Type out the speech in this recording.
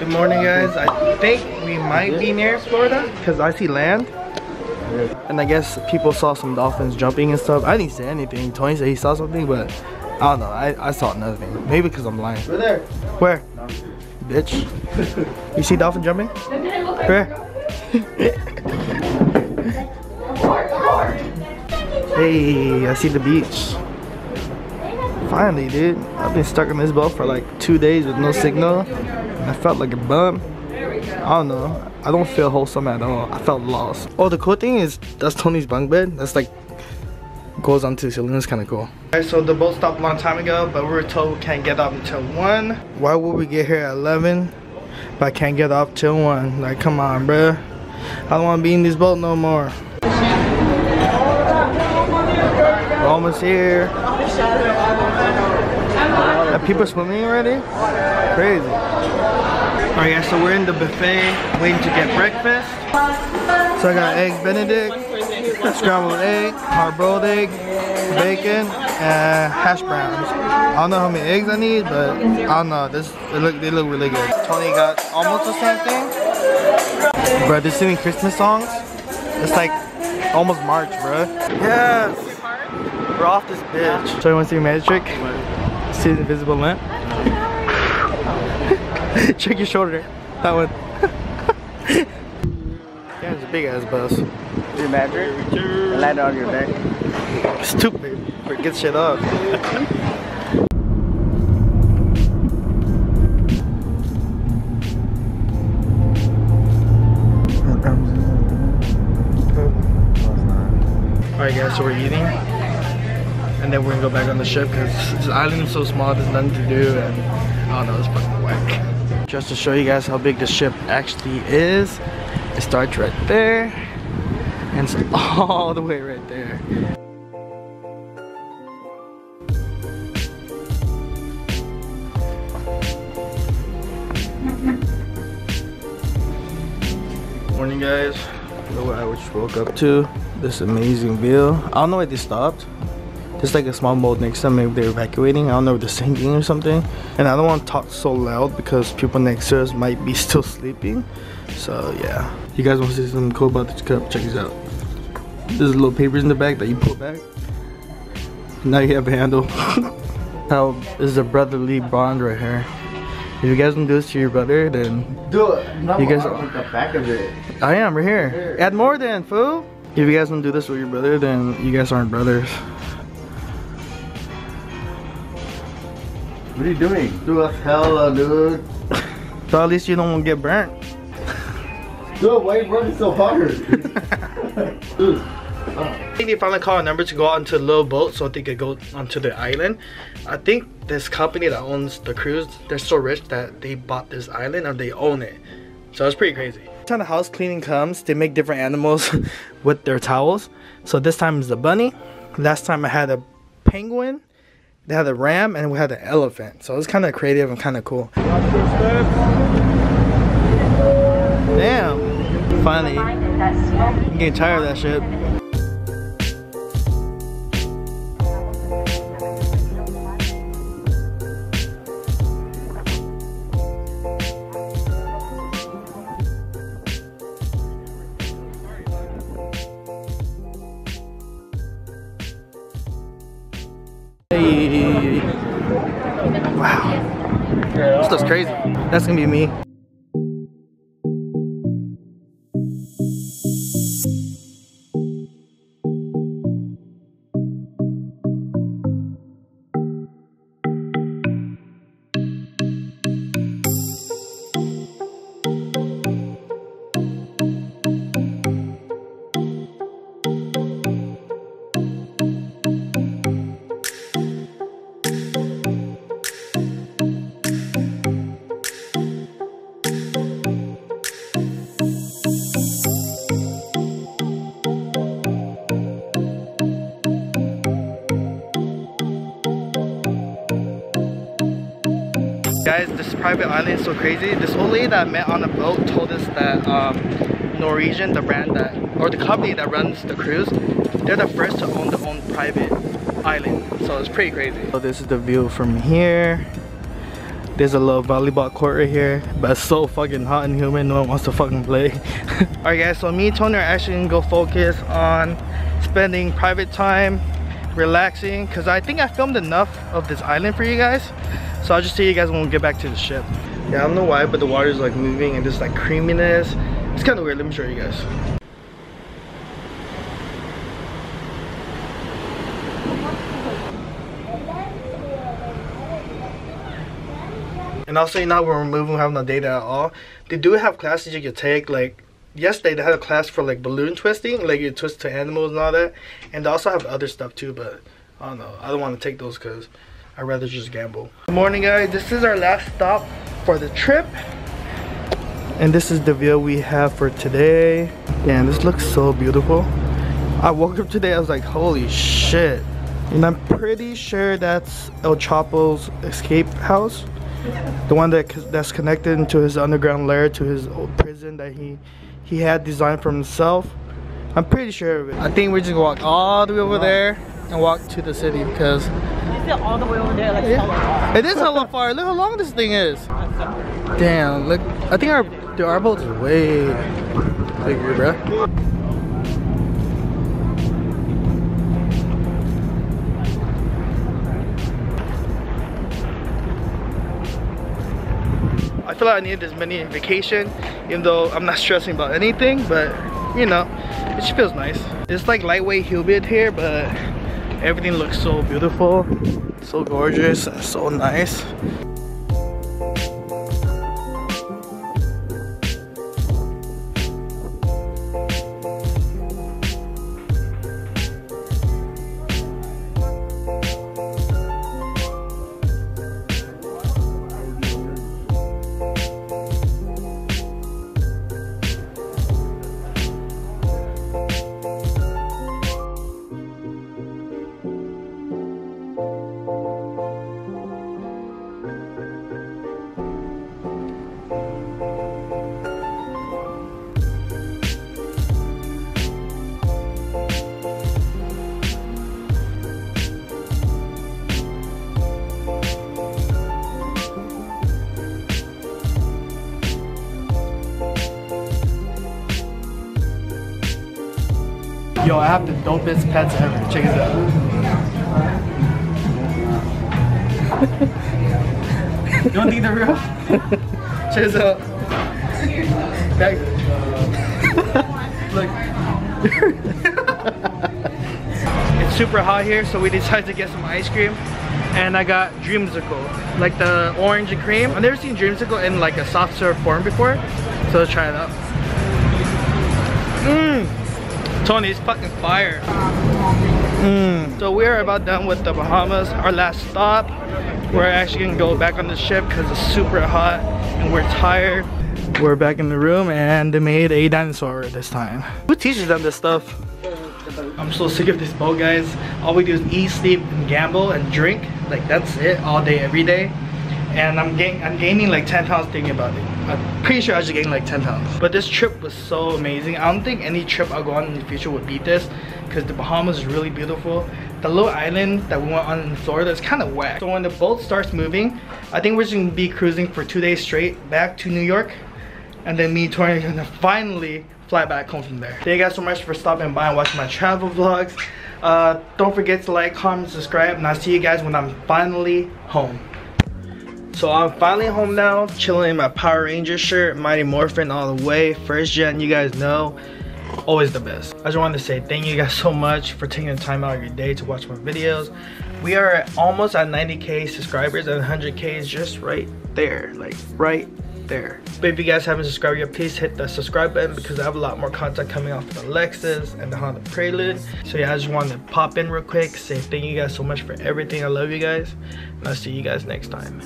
Good morning guys. I think we might be near Florida because I see land. And I guess people saw some dolphins jumping and stuff. I didn't say anything. Tony said he saw something, but I don't know. I, I saw nothing. Maybe because I'm lying. We're there. Where? Bitch. you see dolphin jumping? Where? hey, I see the beach. Finally, dude. I've been stuck in this boat for like two days with no signal. I felt like a bum. I don't know. I don't feel wholesome at all. I felt lost. Oh, the cool thing is that's Tony's bunk bed. That's like goes onto the ceiling. It's kind of cool. Alright, so the boat stopped a long time ago, but we were told we can't get off until 1. Why would we get here at 11 but I can't get off till 1? Like, come on, bruh. I don't want to be in this boat no more. We're almost here. Are people swimming already? Crazy. Alright guys, so we're in the buffet waiting to get breakfast. So I got egg benedict, scrambled egg, hard boiled egg, bacon, and hash browns. I don't know how many eggs I need, but I don't know. This they look they look really good. Tony got almost the same thing. Bro, they're singing Christmas songs. It's like almost March, bro. Yes! We're off this bitch. So you wanna see a magic trick? See the invisible lamp? Check your shoulder. That one. yeah, it's a big ass bus. Do magic. Land on your neck. Stupid. Get shit up. Alright guys, so we're eating and then we're gonna go back on the ship because this island is so small there's nothing to do and I don't know, it's fucking whack. Just to show you guys how big the ship actually is, it starts right there and it's all the way right there. Morning guys, look what I just woke up to. This amazing view. I don't know why they stopped. There's like a small boat next to them, maybe they're evacuating. I don't know if they're sinking or something. And I don't want to talk so loud because people next to us might be still sleeping. So yeah. You guys want to see something cool about this cup? Check this out. There's little papers in the back that you pull back. Now you have a handle. How this is a brotherly bond right here. If you guys don't do this to your brother, then Do it. No, You guys- on the back of it. I am right here. Add more then, fool. If you guys don't do this with your brother, then you guys aren't brothers. What are you doing? Do us hella, dude. So at least you don't get burnt. Dude, why are you running so hard? dude. I think they finally called a number to go out onto a little boat so they could go onto the island. I think this company that owns the cruise, they're so rich that they bought this island and they own it. So it's pretty crazy. Time the house cleaning comes, they make different animals with their towels. So this time is the bunny. Last time I had a penguin. They had the ram and we had the elephant. So it's kind of creative and kind of cool. Damn. Finally. Getting tired of that shit. Looks crazy. That's gonna be me. Guys, this private island is so crazy. This old lady that I met on the boat told us that um, Norwegian, the brand that, or the company that runs the cruise, they're the first to own their own private island. So it's pretty crazy. So this is the view from here. There's a little volleyball court right here, but it's so fucking hot and humid, no one wants to fucking play. Alright guys, so me and Tony are actually gonna go focus on spending private time, relaxing, because I think I filmed enough of this island for you guys. So I'll just see you guys when we get back to the ship. Yeah, I don't know why, but the water is like moving and just like creaminess. It's kind of weird, let me show you guys. And also, when we're moving, we have no data at all. They do have classes you can take, like yesterday they had a class for like balloon twisting, like you twist to animals and all that. And they also have other stuff too, but I don't know. I don't want to take those because I'd rather just gamble. Good morning, guys. This is our last stop for the trip. And this is the view we have for today. Damn, this looks so beautiful. I woke up today, I was like, holy shit. And I'm pretty sure that's El Chapo's escape house. The one that that's connected into his underground lair to his old prison that he he had designed for himself. I'm pretty sure of it. I think we're just gonna walk all the way over there and walk to the city because all the way over there like yeah. It is hella far. Look how long this thing is. Damn, look I think our the our boat is way bigger, bro. I feel like I need this mini vacation, even though I'm not stressing about anything, but you know, it just feels nice. It's like lightweight humid here, but everything looks so beautiful, so gorgeous, so nice. Yo, I have the dopest pets ever. Check it out. you don't think they're real? Check this out. Look. it's super hot here, so we decided to get some ice cream. And I got Dreamsicle, like the orange and cream. I've never seen Dreamsicle in like a soft serve form before, so let's try it out. Mmm. Tony's fucking fire. Mm. So we're about done with the Bahamas, our last stop. We're actually gonna go back on the ship because it's super hot and we're tired. We're back in the room and they made a dinosaur this time. Who teaches them this stuff? I'm so sick of this boat guys. All we do is eat, sleep, and gamble and drink. Like that's it all day, every day and I'm getting I'm gaining like 10 pounds thinking about it. I'm pretty sure I should gaining like 10 pounds. But this trip was so amazing. I don't think any trip I'll go on in the future would beat this because the Bahamas is really beautiful. The little island that we went on in Florida is kind of whack. So when the boat starts moving, I think we're just gonna be cruising for two days straight back to New York. And then me and Tori are gonna finally fly back home from there. Thank you guys so much for stopping by and watching my travel vlogs. Uh, don't forget to like, comment, subscribe, and I'll see you guys when I'm finally home. So I'm finally home now, chilling in my Power Ranger shirt, Mighty Morphin all the way. First gen, you guys know, always the best. I just wanted to say thank you guys so much for taking the time out of your day to watch my videos. We are almost at 90k subscribers and 100k is just right there, like right there. But if you guys haven't subscribed yet, please hit the subscribe button because I have a lot more content coming off the Lexus and the Honda Prelude. So yeah, I just wanted to pop in real quick, say thank you guys so much for everything. I love you guys, and I'll see you guys next time.